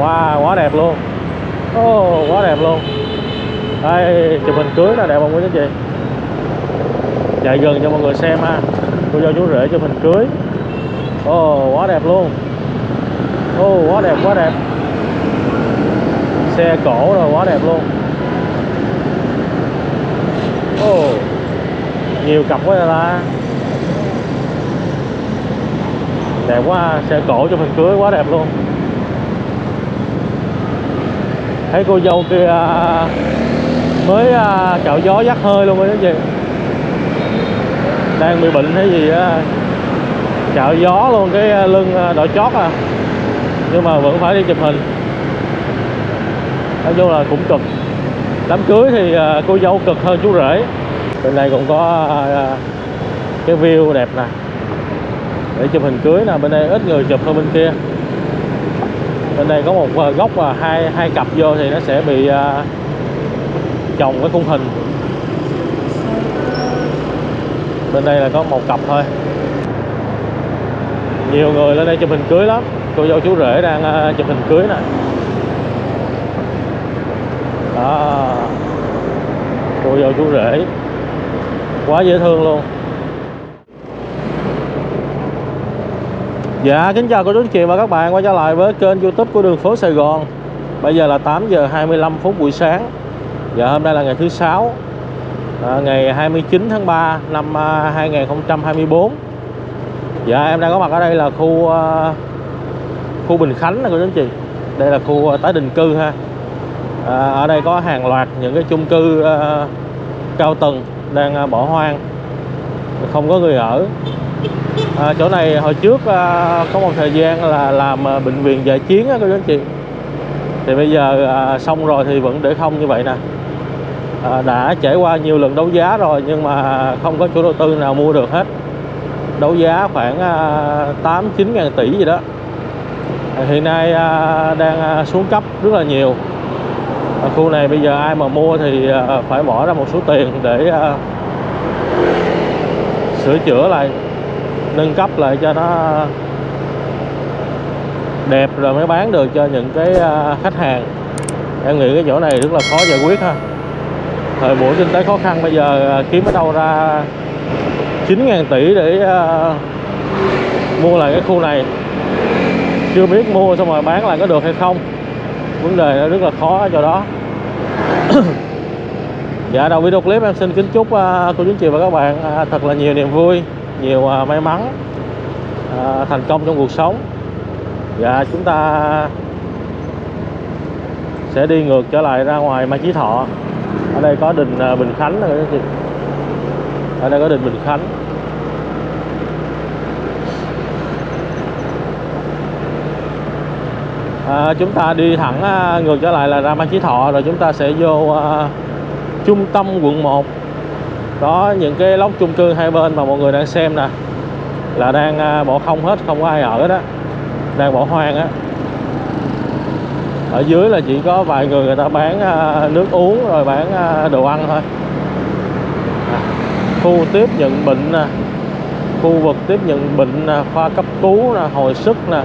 wow quá đẹp luôn. Oh, quá đẹp luôn. Đây chụp hình cưới là đẹp không quý anh chị? Chạy gần cho mọi người xem ha. Cô cho chú rể chụp hình cưới. Ồ oh, quá đẹp luôn. Ồ oh, quá đẹp quá đẹp. Xe cổ rồi quá đẹp luôn. Ồ oh, nhiều cặp quá ta. Đẹp quá xe cổ cho mình cưới quá đẹp luôn thấy cô dâu kia à, mới à, cạo gió dắt hơi luôn đó chị đang bị bệnh hay gì á. Cạo gió luôn cái à, lưng à, đỏ chót à. Nhưng mà vẫn phải đi chụp hình. Nói chung là cũng cực. Đám cưới thì cô dâu cực hơn chú rể. Bên đây cũng có cái view đẹp nè. Để chụp hình cưới nè bên đây ít người chụp hơn bên kia bên đây có một ờ, góc và hai hai cặp vô thì nó sẽ bị ờ, chồng cái khung hình. Bên đây là có một cặp thôi. Nhiều người lên đây chụp hình cưới lắm. Cô dâu chú rể đang ờ, chụp hình cưới nè. Đó. Cô dâu chú rể. Quá dễ thương luôn. Dạ kính chào cô chú anh chị và các bạn quay trở lại với kênh youtube của đường phố Sài Gòn. Bây giờ là 8 giờ 25 phút buổi sáng. Dạ hôm nay là ngày thứ sáu à, Ngày 29 tháng 3 năm à, 2024 Dạ em đang có mặt ở đây là khu uh, Khu Bình Khánh nè cô chú anh chị. Đây là khu à, tái định cư ha. À, Ở đây có hàng loạt những cái chung cư uh, cao tầng đang uh, bỏ hoang. Không có người ở à, chỗ này hồi trước à, có một thời gian là làm à, bệnh viện giải chiến á các anh chị. Thì bây giờ à, xong rồi thì vẫn để không như vậy nè. À, đã trải qua nhiều lần đấu giá rồi nhưng mà không có chủ đầu tư nào mua được hết. Đấu giá khoảng à, 8 9 ngàn tỷ gì đó. À, hiện nay à, đang à, xuống cấp rất là nhiều. À, khu này bây giờ ai mà mua thì à, phải bỏ ra một số tiền để à, sửa chữa lại nâng cấp lại cho nó đẹp rồi mới bán được cho những cái à, khách hàng. Em nghĩ cái chỗ này rất là khó giải quyết ha. Thời buổi kinh tế khó khăn bây giờ à, kiếm ở đâu ra 9.000 tỷ để uh, mua lại cái khu này. Chưa biết mua xong rồi bán lại có được hay không. Vấn đề nó rất là khó cho đó. Dạ đầu video clip em xin kính chúc uh, cô chú chị và các bạn uh, thật là nhiều niềm vui nhiều à, may mắn à, thành công trong cuộc sống. Và chúng ta sẽ đi ngược trở lại ra ngoài Mai Chí Thọ. Ở đây có đình à, Bình Khánh ở đây có đình Bình Khánh. À, chúng ta đi thẳng ngược trở lại là ra Mai Chí Thọ rồi chúng ta sẽ vô uh, trung tâm quận 1 có những cái lốc chung cư hai bên mà mọi người đang xem nè là đang à, bỏ không hết không có ai ở đó đang bỏ hoang á. Ở dưới là chỉ có vài người người ta bán à, nước uống rồi bán à, đồ ăn thôi. Khu tiếp nhận bệnh nè khu vực tiếp nhận bệnh nè khoa cấp cứu nè hồi sức nè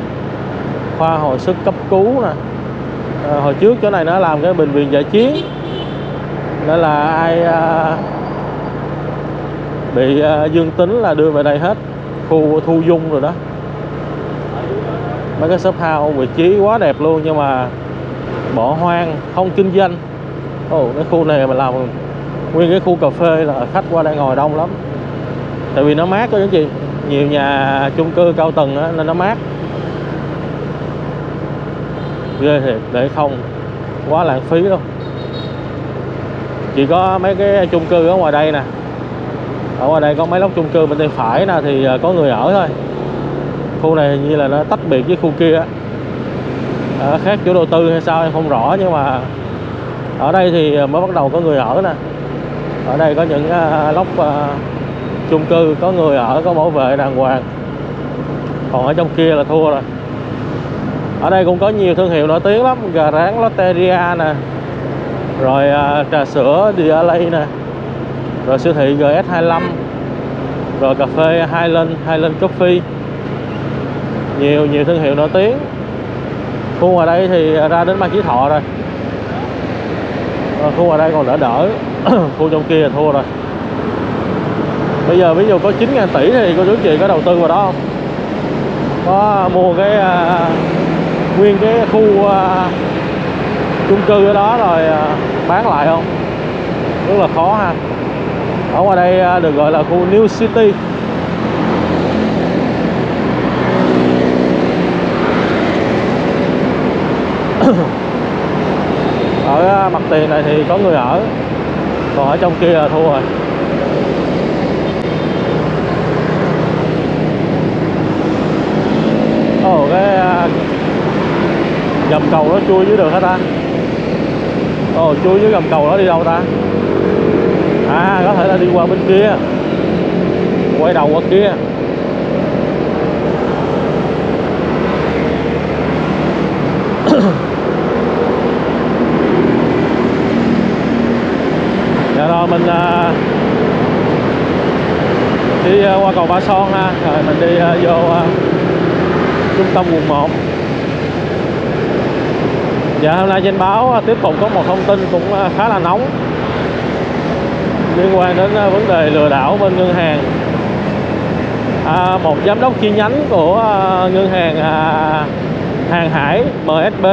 khoa hồi sức cấp cứu nè. À, hồi trước chỗ này nó làm cái bệnh viện giải chiến nên là ai bị à, dương tính là đưa về đây hết. Khu thu dung rồi đó. Mấy cái shop house vị trí quá đẹp luôn nhưng mà bỏ hoang không kinh doanh. Ồ cái khu này mà làm nguyên cái khu cà phê là khách qua đây ngồi đông lắm. Tại vì nó mát đó chứ chị. Nhiều nhà chung cư cao tầng đó, nên nó mát. Ghê thiệt để không quá lãng phí luôn. Chỉ có mấy cái chung cư ở ngoài đây nè ở ngoài đây có mấy lốc chung cư bên tay phải nè thì ờ, có người ở thôi. Khu này hình như là nó tách biệt với khu kia à, khác chủ đầu tư hay sao em không rõ nhưng mà ở đây thì ờ, mới bắt đầu có người ở nè. Ở đây có những uh, lốc uh, chung cư có người ở có bảo vệ đàng hoàng. Còn ở trong kia là thua rồi. Ở đây cũng có nhiều thương hiệu nổi tiếng lắm gà rán Lotteria nè. Rồi uh, trà sữa Dialay nè rồi siêu thị GS25 rồi cà phê Highland Highland Coffee. Nhiều nhiều thương hiệu nổi tiếng. Khu ngoài đây thì ra đến Mai Chí Thọ rồi. À, khu ngoài đây còn đỡ đỡ. Khu trong kia thua rồi. Bây giờ ví dụ có 9 ngàn tỷ thì cô chú chị có đầu tư vào đó không? Có mua cái uh, nguyên cái khu uh, chung cư ở đó rồi uh, bán lại không? Rất là khó ha ở ngoài đây à, được gọi là khu New City. Ở à, mặt tiền này thì có người ở, còn ở trong kia là thua rồi. Ồ, cái à, gầm cầu nó chui dưới được hả ta ồ, chui dưới gầm cầu nó đi đâu ta? À có thể là đi qua bên kia. Quay đầu qua kia. Dạ rồi mình à, đi à, qua cầu Ba Son ha. Rồi mình đi à, vô à, trung tâm quận 1 Dạ hôm nay trên báo à, tiếp tục có một thông tin cũng à, khá là nóng liên quan đến à, vấn đề lừa đảo bên ngân hàng. À, một giám đốc chi nhánh của à, ngân hàng à, hàng hải MSB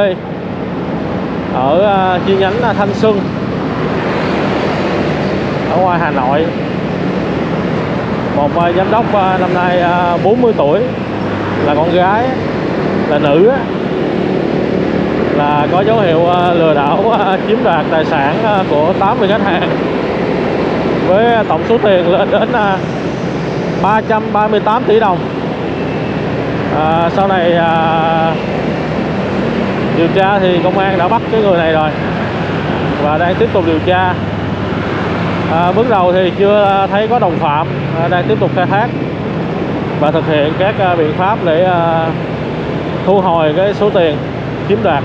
ở à, chi nhánh Thanh Xuân ở ngoài Hà Nội. Một giám đốc năm nay 40 tuổi là con gái là nữ là có dấu hiệu lừa đảo chiếm đoạt tài sản của 80 khách hàng với tổng số tiền lên đến à, 338 tỷ đồng. À, sau này à, điều tra thì công an đã bắt cái người này rồi và đang tiếp tục điều tra. À, bước đầu thì chưa thấy có đồng phạm à, đang tiếp tục khai thác và thực hiện các à, biện pháp để à, thu hồi cái số tiền chiếm đoạt.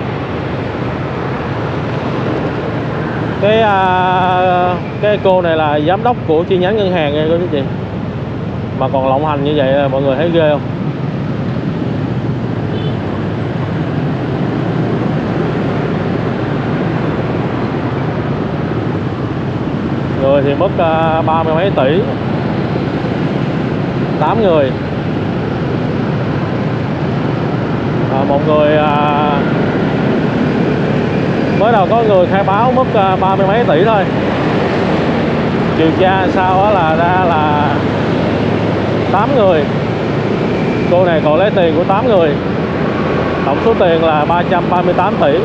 Cái à, cái cô này là giám đốc của chi nhánh ngân hàng nghe cô chị mà còn lộng hành như vậy là mọi người thấy ghê không? Người thì mất à, ba mươi mấy tỷ. 8 người. À, một người à, mới đầu có người khai báo mất à, ba mươi mấy tỷ thôi. Điều tra sau đó là ra là 8 người. Cô này còn lấy tiền của 8 người. Tổng số tiền là 338 tỷ.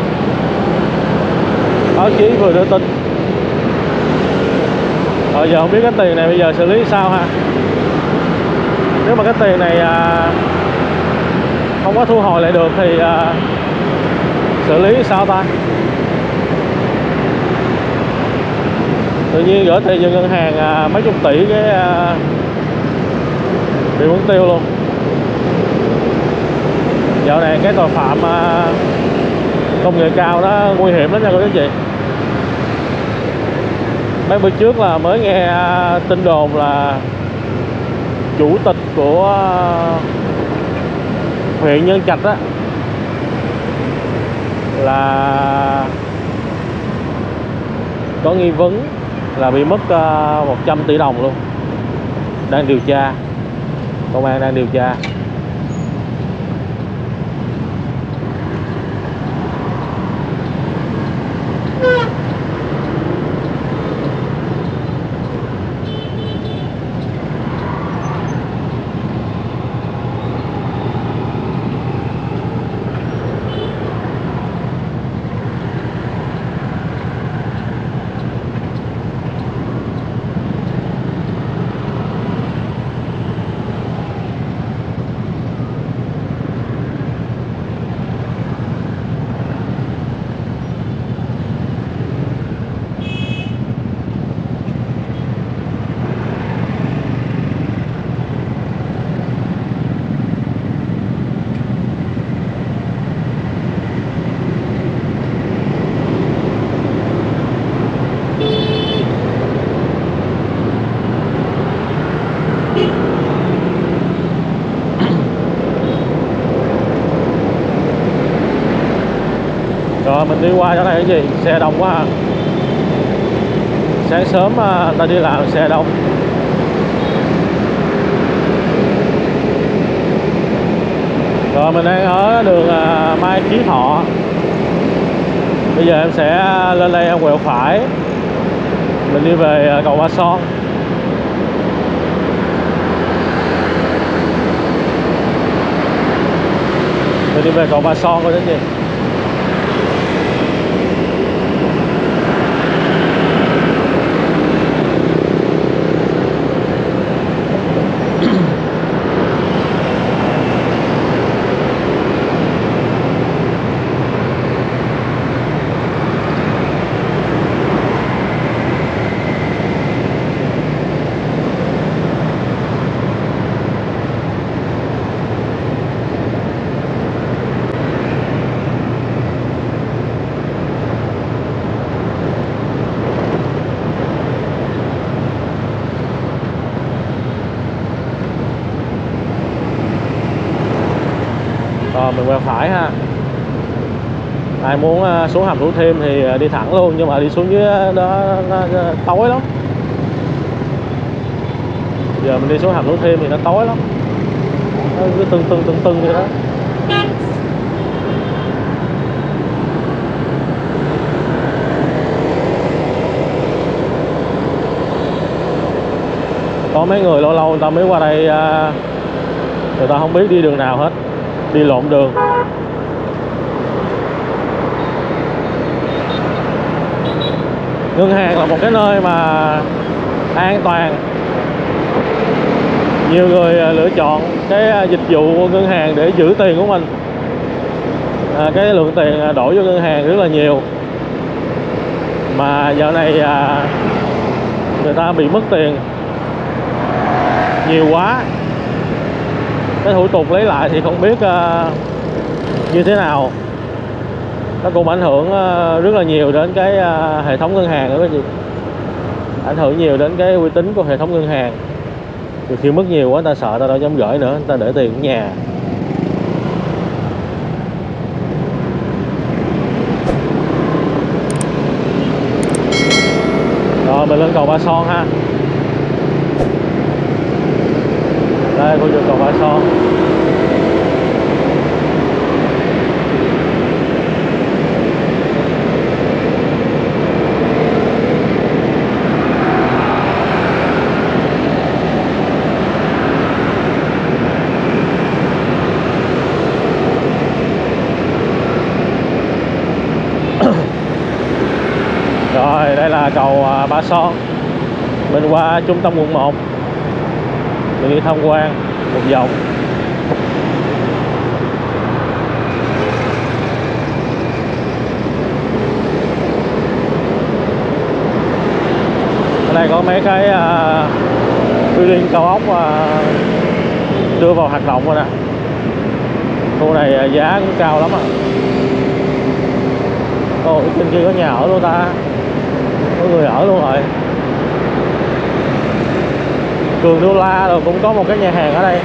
Báo chí vừa đưa tin. Rồi giờ không biết cái tiền này bây giờ xử lý sao ha? Nếu mà cái tiền này à, không có thu hồi lại được thì à, xử lý sao ta? Tự nhiên gửi tiền cho ngân hàng à, mấy chục tỷ cái à, bị muốn tiêu luôn. Dạo này cái tội phạm à, công nghệ cao đó nguy hiểm lắm nha cô chú chị. Mấy bữa trước là mới nghe à, tin đồn là chủ tịch của à, huyện Nhân Trạch đó là có nghi vấn là bị mất ờ, 100 tỷ đồng luôn. Đang điều tra. Công an đang điều tra. Mình đi qua chỗ này cái gì? Xe đông quá à. sáng sớm à, ta đi làm xe đông. Rồi mình đang ở đường à, Mai Chí Thọ. Bây giờ em sẽ lên đây em quẹo phải. Mình đi về à, cầu Ba Son. Mình đi về cầu Ba Son coi đến gì rồi mình quẹo phải ha ai muốn à, xuống hầm thủ thêm thì à, đi thẳng luôn nhưng mà đi xuống dưới à, đó, nó, nó tối lắm. Giờ mình đi xuống hầm thủ thêm thì nó tối lắm. Nó cứ tưng tưng tưng tưng vậy đó. Có mấy người lâu lâu người ta mới qua đây à, người ta không biết đi đường nào hết đi lộn đường. Ngân hàng là một cái nơi mà an toàn. Nhiều người à, lựa chọn cái à, dịch vụ của ngân hàng để giữ tiền của mình. À, cái lượng tiền à, đổi vô ngân hàng rất là nhiều. Mà giờ này à, người ta bị mất tiền nhiều quá. Cái thủ tục lấy lại thì không biết à, như thế nào nó cũng ảnh hưởng ờ, rất là nhiều đến cái ờ, hệ thống ngân hàng nữa các chị. Ảnh hưởng nhiều đến cái uy tín của hệ thống ngân hàng. Thì khi mất nhiều quá ta sợ ta đâu dám gửi nữa ta để tiền ở nhà. Rồi, mình lên cầu Ba Son ha. Đây, khu vực cầu Ba Son rồi đây là cầu à, Ba Son mình qua trung tâm quận 1 mình đi tham quan một vòng. Ở đây có mấy cái uh, building cao ốc uh, đưa vào hoạt động rồi nè. Khu này uh, giá cũng cao lắm à. Ồ trên kia có nhà ở luôn ta có người ở luôn rồi. Cường Đô La rồi cũng có một cái nhà hàng ở đây.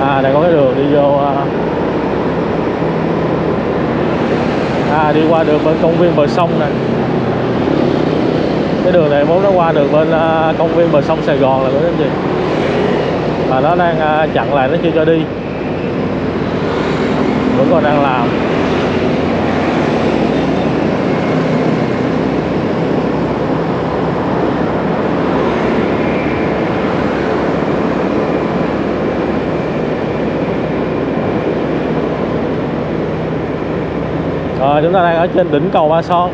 À đây có cái đường đi vô à, à đi qua đường bên công viên bờ sông này cái đường này muốn nó qua được bên à, công viên bờ sông Sài Gòn là có cái gì? Mà nó đang à, chặn lại nó chưa cho đi. Vẫn còn đang làm. Chúng ta đang ở trên đỉnh cầu Ba Son.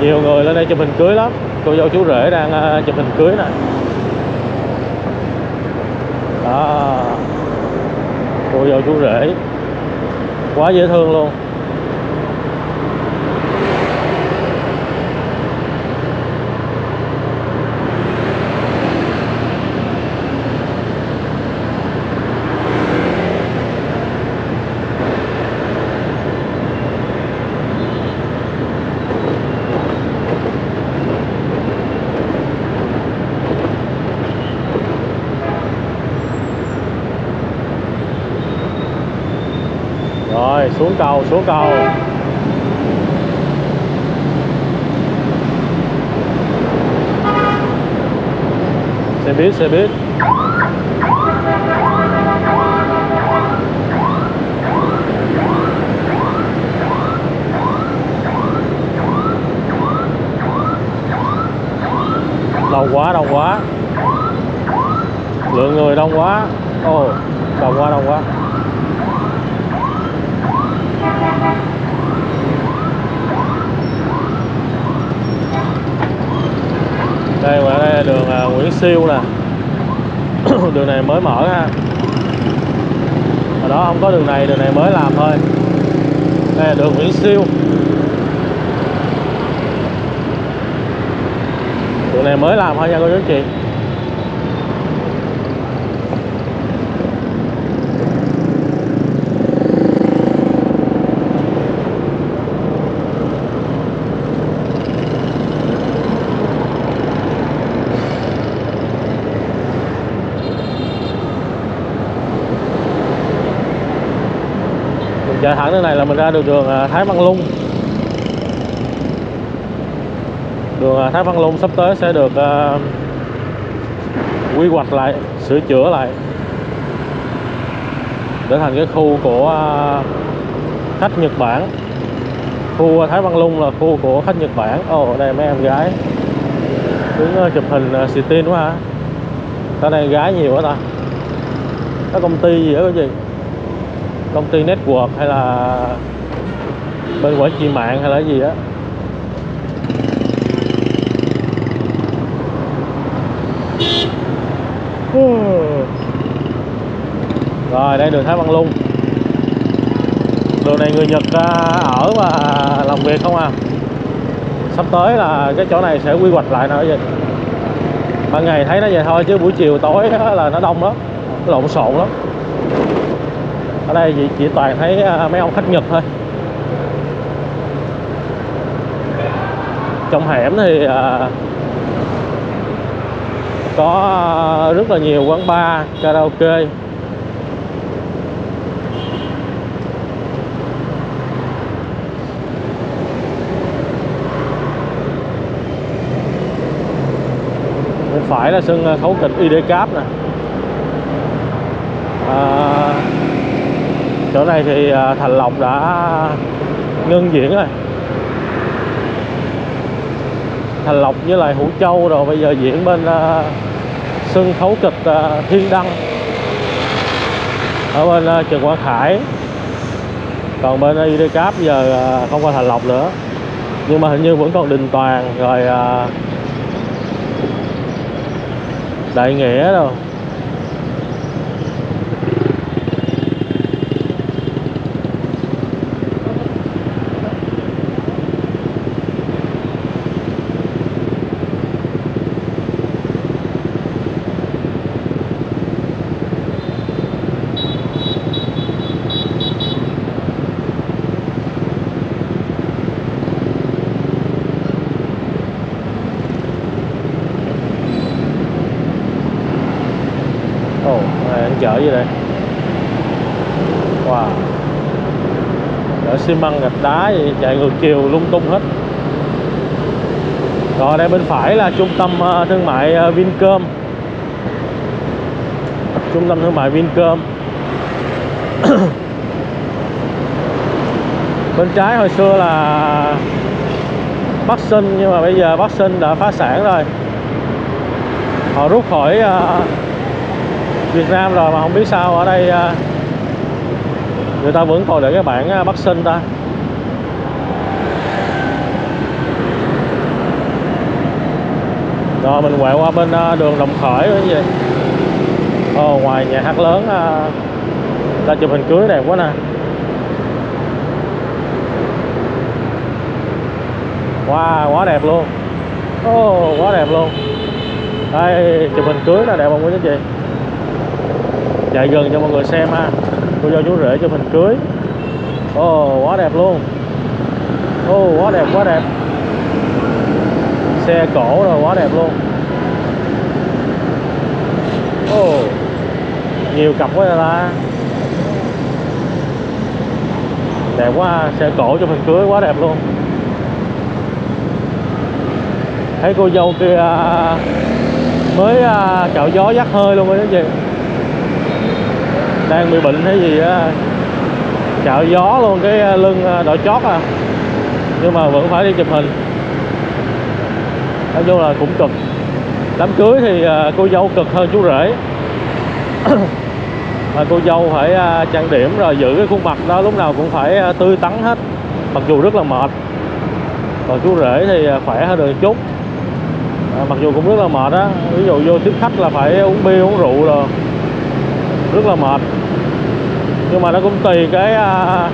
Nhiều người lên đây chụp hình cưới lắm. Cô dâu chú rể đang ờ, chụp hình cưới nè. Đó. Cô dâu chú rể quá dễ thương luôn rồi xuống cầu xuống cầu. Xe buýt xe buýt. Đông quá đông quá. Lượng người đông quá. Ồ, đông quá đông quá đây ngoài đây là đường à, Nguyễn Siêu nè. Đường này mới mở ha. Ở đó không có đường này đường này mới làm thôi. Đây là đường Nguyễn Siêu. Đường này mới làm thôi nha cô chú anh chị. Mình nơi này là mình ra được đường à, Thái Văn Lung. Đường à, Thái Văn Lung sắp tới sẽ được uh, quy hoạch lại sửa chữa lại. Để thành cái khu của khách Nhật Bản. Khu Thái Văn Lung là khu của khách Nhật Bản. Ồ oh, đây mấy em gái. Đứng chụp hình city xì tin quá hả? Ở đây gái nhiều quá ta. Có công ty gì đó cái gì? Công ty network hay là bên quản trị mạng hay là gì đó hmm. rồi, đây đường Thái Văn Lung. Đường này người Nhật à, ở và làm việc không à? Sắp tới là cái chỗ này sẽ quy hoạch lại nữa vậy ban ngày thấy nó vậy thôi, chứ buổi chiều tối là nó đông lắm, lộn xộn lắm ở đây chỉ, chỉ toàn thấy à, mấy ông khách Nhật thôi. Trong hẻm thì à, có rất là nhiều quán bar karaoke. Bên phải là sân à, khấu kịch IDCAP nè. À, chỗ này thì à, Thành Lộc đã ngưng diễn rồi. Thành Lộc với lại Hữu Châu rồi bây giờ diễn bên uh, sân khấu kịch uh, Thiên Đăng. Ở bên uh, Quang Khải. Còn bên IDCAP giờ uh, không qua Thành Lộc nữa. Nhưng mà hình như vẫn còn Đình Toàn rồi uh, Đại Nghĩa đâu Ồ, này anh chở gì đây? Wow. Đỡ xi măng gạch đá gì chạy ngược chiều lung tung hết. Rồi đây bên phải là trung tâm ờ, thương mại ờ, Vincom. Trung tâm thương mại Vincom. Bên trái hồi xưa là Bắc Sinh nhưng mà bây giờ Bắc Sinh đã phá sản rồi. Họ rút khỏi ờ, Việt Nam rồi mà không biết sao ở đây à, người ta vẫn còn để cái bảng à, Bắc Sinh ta. Rồi mình quẹo qua bên à, đường Đồng Khởi cái gì. Ồ, ngoài nhà hát lớn ta chụp hình cưới đẹp quá nè. Wow, quá đẹp luôn. Ồ, quá đẹp luôn. Đây, chụp hình cưới là đẹp không quý anh chị? Chạy gần cho mọi người xem ha. Cô cho chú rể cho mình cưới. Ồ oh, quá đẹp luôn. Ồ oh, quá đẹp quá đẹp. Xe cổ rồi quá đẹp luôn. Ồ oh, nhiều cặp quá ta. Đẹp quá xe cổ cho mình cưới quá đẹp luôn. Thấy cô dâu kia à, mới à, cạo gió dắt hơi luôn rồi đó chị đang bị bệnh hay gì á cạo gió luôn cái à, lưng à, đội chót à. Nhưng mà vẫn phải đi chụp hình. Nói chung là cũng cực. Đám cưới thì à, cô dâu cực hơn chú rể. Mà cô dâu phải trang điểm rồi giữ cái khuôn mặt đó lúc nào cũng phải tươi tắn hết. Mặc dù rất là mệt. Còn chú rể thì khỏe hơn được chút. À, mặc dù cũng rất là mệt á. Ví dụ vô tiếp khách là phải uống bia uống rượu rồi rất là mệt nhưng mà nó cũng tùy cái à,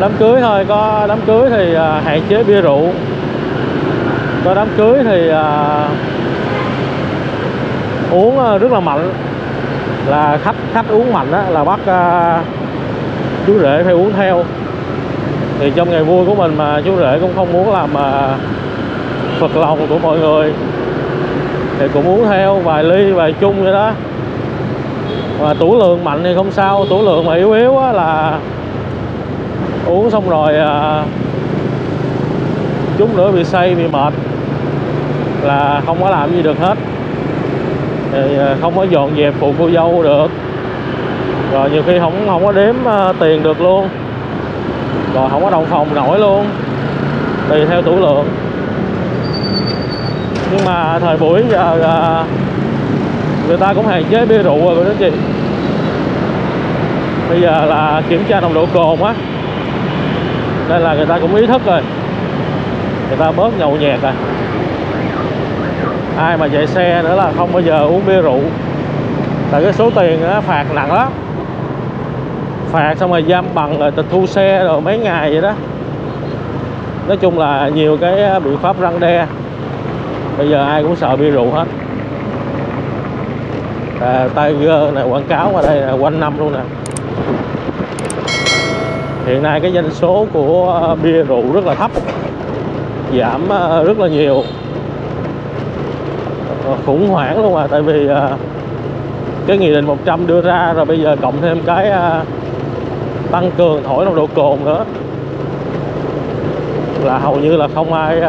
đám cưới thôi. Có đám cưới thì à, hạn chế bia rượu. Có đám cưới thì à, uống à, rất là mạnh. Là khách khách uống mạnh đó là bắt à, chú rể phải uống theo. Thì trong ngày vui của mình mà chú rể cũng không muốn làm mà phật lòng của mọi người thì cũng uống theo vài ly vài chung vậy đó và tủ lượng mạnh thì không sao tủ lượng mà yếu yếu á, là uống xong rồi à, chút nữa bị say bị mệt là không có làm gì được hết. Thì à, không có dọn dẹp phụ cô dâu được. Rồi nhiều khi không không có đếm uh, tiền được luôn. Rồi không có đồng phòng nổi luôn tùy theo tủ lượng nhưng mà thời buổi giờ uh, người ta cũng hạn chế bia rượu rồi các đó chị. Bây giờ là kiểm tra nồng độ cồn á. Nên là người ta cũng ý thức rồi. Người ta bớt nhậu nhẹt rồi ai mà chạy xe nữa là không bao giờ uống bia rượu. Tại cái số tiền đó, phạt nặng lắm. Phạt xong rồi giam bằng rồi tịch thu xe rồi mấy ngày vậy đó. Nói chung là nhiều cái à, biện pháp răng đe. Bây giờ ai cũng sợ bia rượu hết à, Tiger này quảng cáo ở đây là quanh năm luôn nè. Hiện nay cái doanh số của à, bia rượu rất là thấp giảm à, rất là nhiều. Ờ, khủng hoảng luôn mà tại vì à, cái nghị định 100 đưa ra rồi bây giờ cộng thêm cái tăng cường thổi nồng độ cồn nữa. Là hầu như là không ai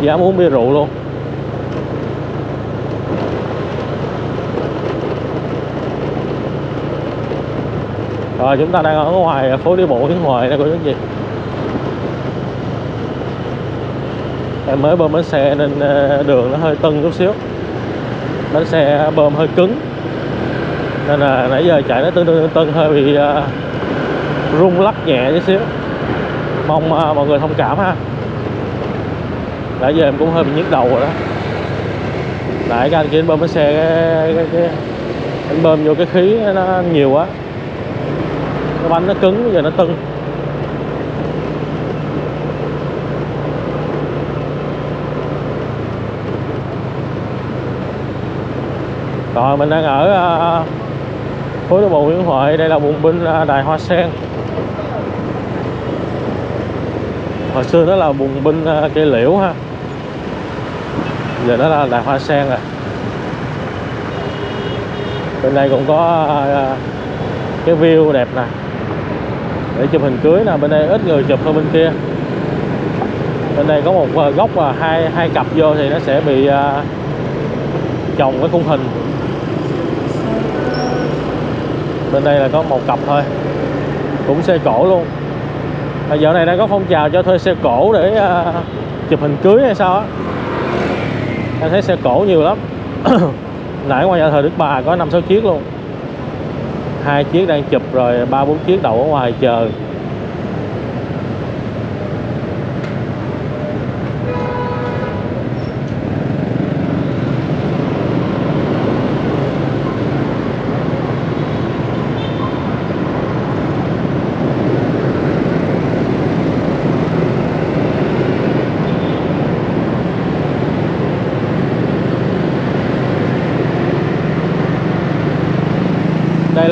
dám uống bia rượu luôn. Rồi chúng ta đang ở ngoài phố đi bộ Hiến ngoài đây có những gì em mới bơm bánh xe nên ờ, đường nó hơi tưng chút xíu. Bánh xe bơm hơi cứng. Nên là nãy giờ chạy nó tưng tưng tưng hơi bị uh, rung lắc nhẹ chút xíu. Mong uh, mọi người thông cảm ha. Nãy giờ em cũng hơi bị nhức đầu rồi đó. Nãy cái anh kia anh bơm bánh xe cái, cái, cái anh bơm vô cái khí nó nhiều quá cái bánh nó cứng, bây giờ nó tưng. Rồi, mình đang ở ờ, ờ, ờ, phố đi bộ Nguyễn Huệ. Đây là bùng binh đài hoa sen. Hồi xưa đó là bùng binh cây liễu ha. Giờ đó là đài hoa sen rồi. Bên đây cũng có cái view đẹp nè để chụp hình cưới nè bên đây ít người chụp hơn bên kia. Bên đây có một ờ, góc và hai hai cặp vô thì nó sẽ bị uh, chồng cái khung hình. Bên đây là có một cặp thôi. Cũng xe cổ luôn. À, giờ này đang có phong trào cho thuê xe cổ để uh, chụp hình cưới hay sao á. Em thấy xe cổ nhiều lắm. Nãy ngoài nhà thờ Đức Bà có năm sáu chiếc luôn hai chiếc đang chụp rồi ba bốn chiếc đậu ở ngoài chờ.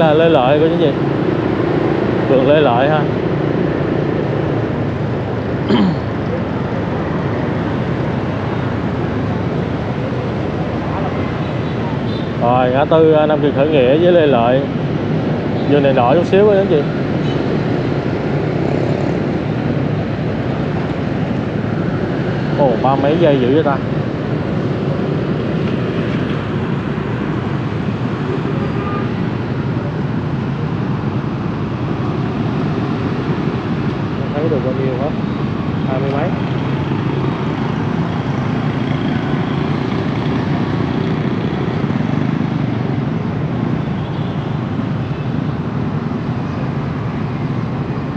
Là lê lợi của những gì? Đường lê lợi ha. Rồi ngã tư Nam Kỳ Khởi Nghĩa với Lê Lợi. Dừng đèn đỏ chút xíu anh chị ồ ba mấy giây dữ vậy ta Không nhiều hết. Hai mươi mấy.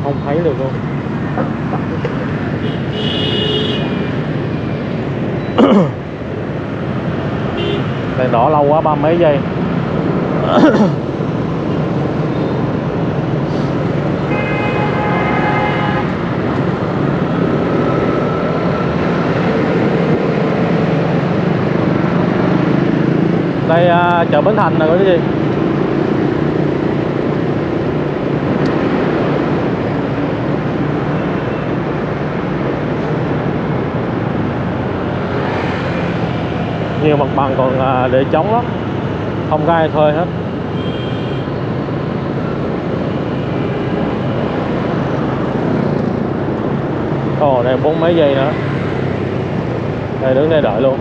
Không thấy được luôn. Đèn đỏ lâu quá, ba mấy giây. đây à, chợ Bến Thành nè quý cái gì? Nhiều mặt bằng còn à, để trống lắm. Không có ai thuê hết. Ồ đây bốn mấy giây nữa. Đây đứng đây đợi luôn.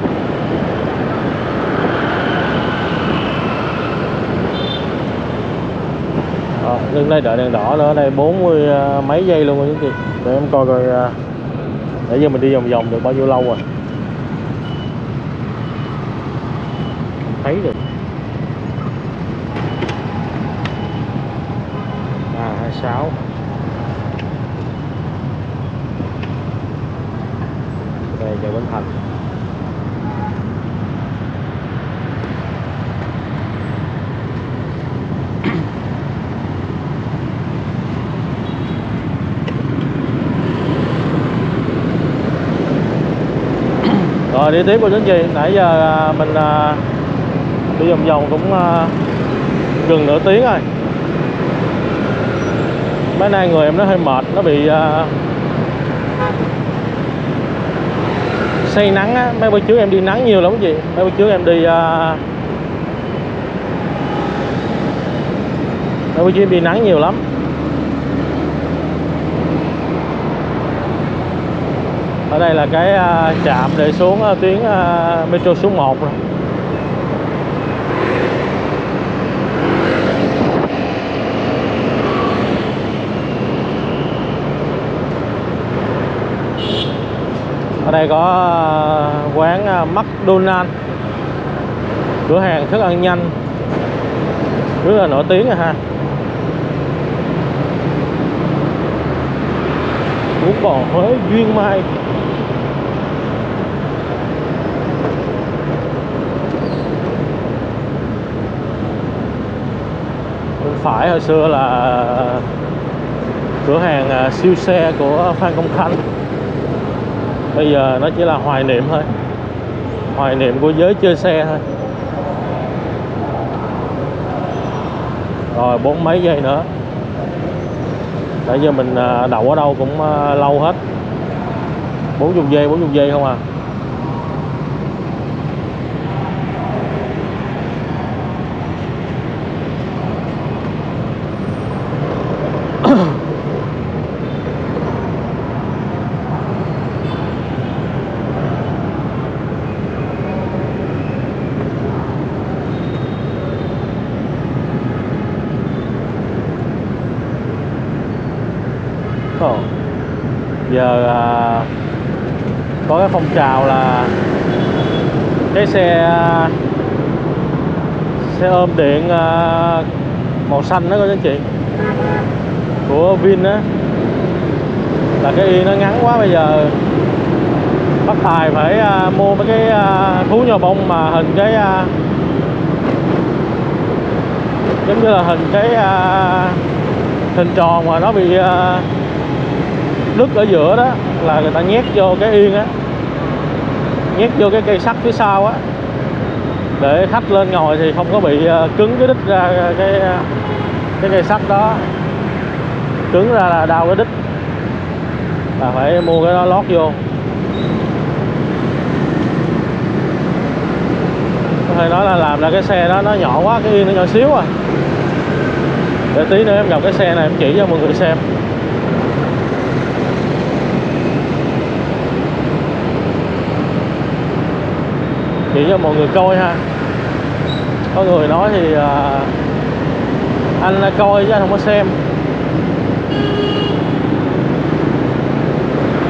Ờ, đứng đây đợi đèn đỏ nữa đây 40 mươi ờ, mấy giây luôn rồi chú chị để em coi coi ờ, để giờ mình đi vòng vòng được bao nhiêu lâu rồi. Thấy được. À 26 chợ Bến Thành rồi đi tiếp của chính chị nãy giờ à, mình à, đi vòng vòng cũng à, gần nửa tiếng rồi. Mấy nay người em nó hơi mệt, nó bị say nắng á. Mấy bữa trước em đi nắng nhiều lắm chị. Gì mấy bữa trước em đi mấy bữa trước em đi nắng nhiều lắm. Ở đây là cái à, trạm để xuống à, tuyến à, metro số 1 rồi. Ở đây có quán McDonald cửa hàng thức ăn nhanh. Rất là nổi tiếng rồi ha. Bún bò Huế, duyên mai. Phải, hồi xưa là cửa hàng à, siêu xe của Phan Công Khanh. Bây giờ nó chỉ là hoài niệm thôi, hoài niệm của giới chơi xe thôi. Rồi bốn mấy giây nữa. Nãy giờ mình à, đậu ở đâu cũng à, lâu hết. 40 giây 40 giây không à Ồ. giờ à, chào là cái xe xe ôm điện à, màu xanh đó các anh chị, của Vin á. Là cái yên nó ngắn quá bây giờ. Bắt tài phải à, mua mấy cái à, thú nhò bông mà hình cái giống như là hình cái hình tròn mà nó bị đứt ở giữa đó, là người ta nhét vô cái yên á nhét vô cái cây sắt phía sau á. Để khách lên ngồi thì không có bị ờ, cứng cái đít ra ờ, cái ờ, cái cây sắt đó. Cứng ra là đau cái đít. Là phải mua cái đó lót vô. Có thể nói là làm ra cái xe đó, nó nhỏ quá, cái yên nó nhỏ xíu à. Để tí nữa em gặp cái xe này em chỉ cho mọi người xem. Chỉ cho mọi người coi ha. Có người nói thì à, anh coi chứ anh không có xem.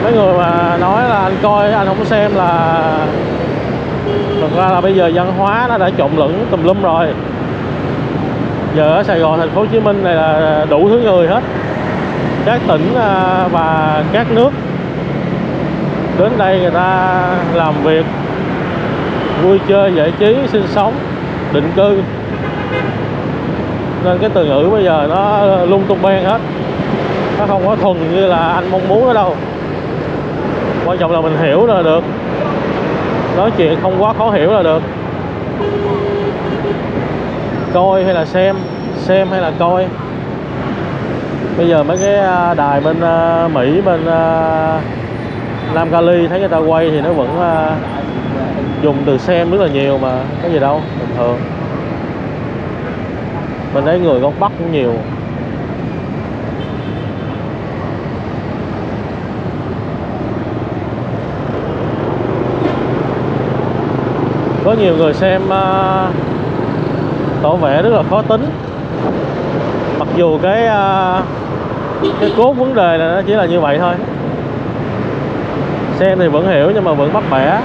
Mấy người mà nói là anh coi anh không có xem là thực ra là bây giờ văn hóa nó đã trộn lẫn tùm lum rồi. Giờ ở Sài Gòn thành phố Hồ Chí Minh này là đủ thứ người hết. Các tỉnh à, và các nước đến đây người ta làm việc vui chơi, giải trí, sinh sống, định cư. Nên cái từ ngữ bây giờ nó lung tung beng hết. Nó không có thuần như là anh mong muốn ở đâu. Quan trọng là mình hiểu là được. Nói chuyện không quá khó hiểu là được. Coi hay là xem xem hay là coi. Bây giờ mấy cái à, đài bên à, Mỹ, bên à, Nam Cali thấy người ta quay thì nó vẫn dùng từ xem rất là nhiều mà có gì đâu bình thường. Mình thấy người gốc Bắc cũng nhiều. Có nhiều người xem à, uh, tổ vẽ rất là khó tính. Mặc dù cái uh, cái cốt vấn đề là nó chỉ là như vậy thôi. Xem thì vẫn hiểu nhưng mà vẫn bắt bẻ.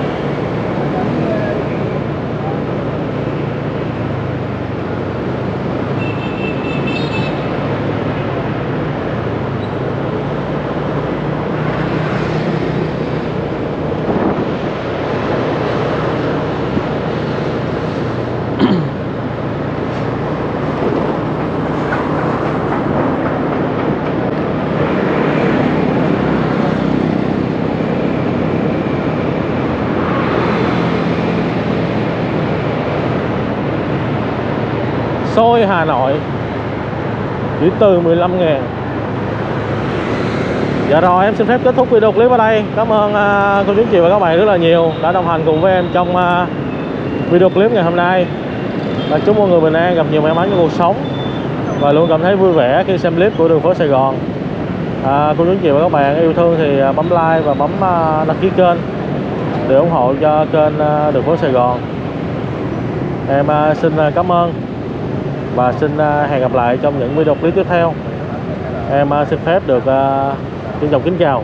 Xôi Hà Nội. Chỉ từ 15 ngàn. Dạ rồi em xin phép kết thúc video clip ở đây. Cảm ơn uh, cô chú chị và các bạn rất là nhiều Đã đồng hành cùng với em trong uh, video clip ngày hôm nay. Và Chúc mọi người bình an gặp nhiều may mắn trong cuộc sống. Và luôn cảm thấy vui vẻ khi xem clip của đường phố Sài Gòn. À, Cô chú chị và các bạn yêu thương thì à, bấm like và bấm uh, đăng ký kênh Để ủng hộ cho kênh uh, đường phố Sài Gòn. Em uh, xin cảm ơn và xin à, hẹn gặp lại trong những video clip tiếp theo. Em à, xin phép được xin trân trọng kính chào.